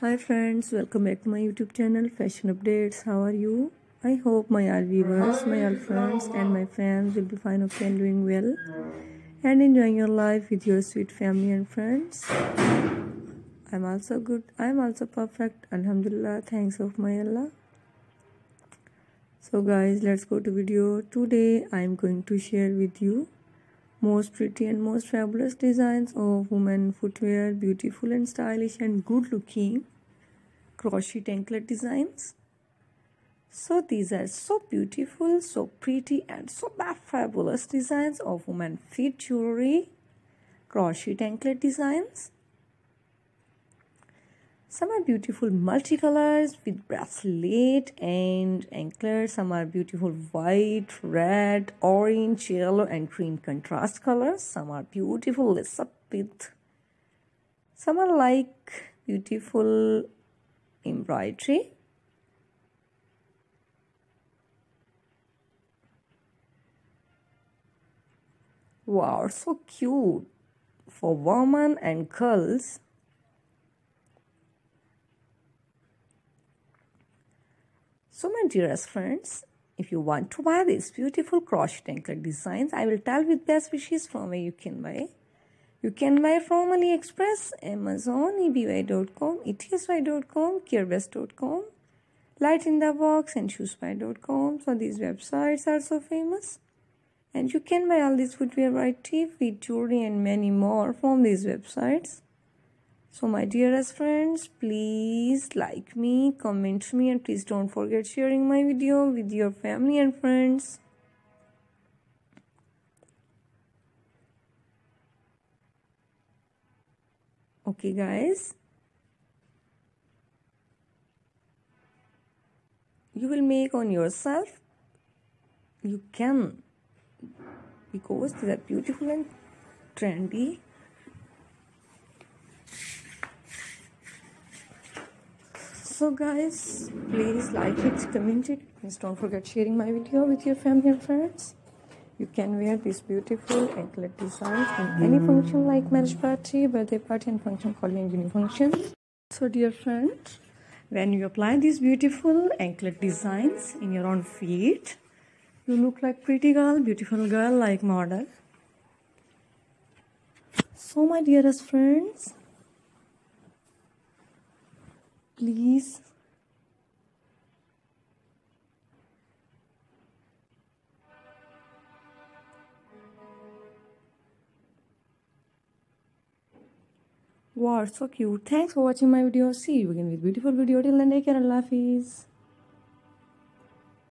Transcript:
Hi friends, welcome back to my YouTube channel Fashion Updates. How are you? I hope my all viewers, my all friends and my fans will be fine okay and doing well and enjoying your life with your sweet family and friends. I'm also good. I'm also perfect. Alhamdulillah. Thanks of my Allah. So guys, let's go to video. Today I'm going to share with you most pretty and most fabulous designs of women footwear beautiful and stylish and good looking. Crochet anklet designs. So these are so beautiful so pretty and so fabulous designs of women feet jewelry. Crochet anklet designs some are beautiful multicolors with bracelet and anklets. Some are beautiful white, red, orange, yellow and green contrast colors. Some are beautiful up with. Some are like beautiful embroidery. Wow, so cute for women and girls. So my dearest friends, if you want to buy these beautiful crochet anklet designs, I will tell with best wishes from where you can buy. You can buy from AliExpress, Amazon, eBay.com, ETSY.com, GearBest.com, Light in the Box and ShoeSpy.com. So these websites are so famous. And you can buy all these footwear variety, feet jewelry and many more from these websites. So my dearest friends, please like me, comment me and please don't forget sharing my video with your family and friends. Okay guys. You will make on yourself. You can because they are beautiful and trendy so guys please like it comment it. Please don't forget sharing my video with your family and friends. You can wear this beautiful anklet designs in any mm. function like marriage party birthday party and function calling and uni function so dear friends when you apply these beautiful anklet designs in your own feet you look like pretty girl beautiful girl like model. So my dearest friends please Wow, so cute. Thanks for watching my video. See you again with beautiful video. Till then, take care. Allah Hafiz.